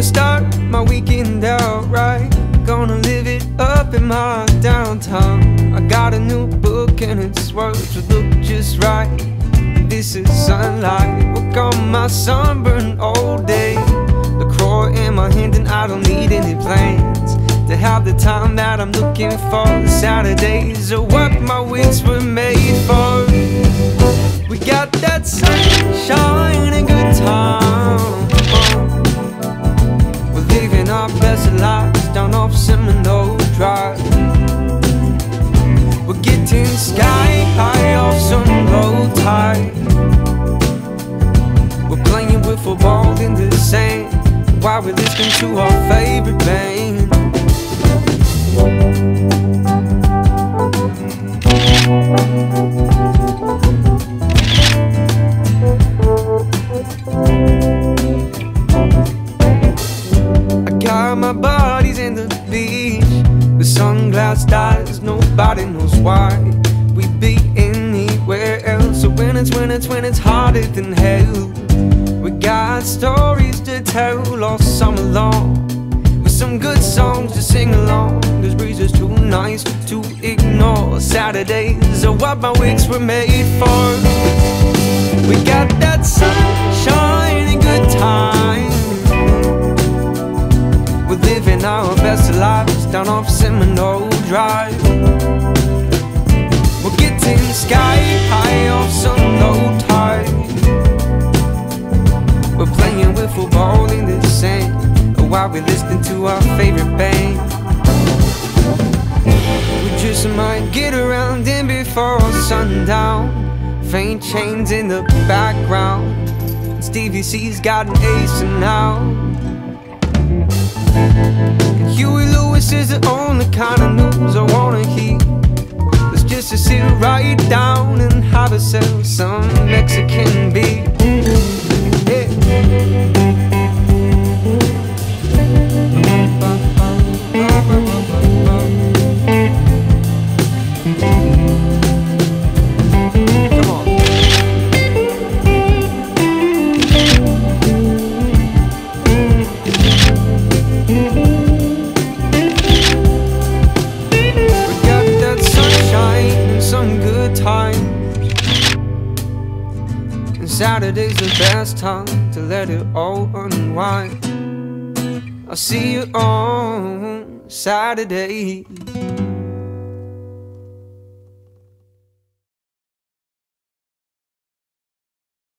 Gonna start my weekend out right. Gonna live it up in my downtown. I got a new book and its words would look just right. This is sunlight. Work on my sunburn all day. The LaCroix in my hand and I don't need any plans to have the time that I'm looking for. Saturdays are what my weeks were made for. We got that sunshine Our best lives down off Seminole Drive. We're getting sky high off some low tide. We're playing with football in the sand while we're listening to our favorite band. Got my bodies in the beach with sunglass eyes. Nobody knows why we'd be anywhere else. So when it's when it's when it's hotter than hell, we got stories to tell all summer long. With some good songs to sing along. This breeze is too nice to ignore. Saturdays are what my weeks were made for. We got that living our best lives down off Seminole Drive. We're getting sky high off some low tide. We're playing with football in the sand while we're listening to our favorite band. We just might get around in before sundown. Faint chains in the background. Stevie C's got an ace now. Huey Lewis is the only kind of news I wanna hear. It's just sit right down Saturday's the best time to let it all unwind. I'll see you on Saturday.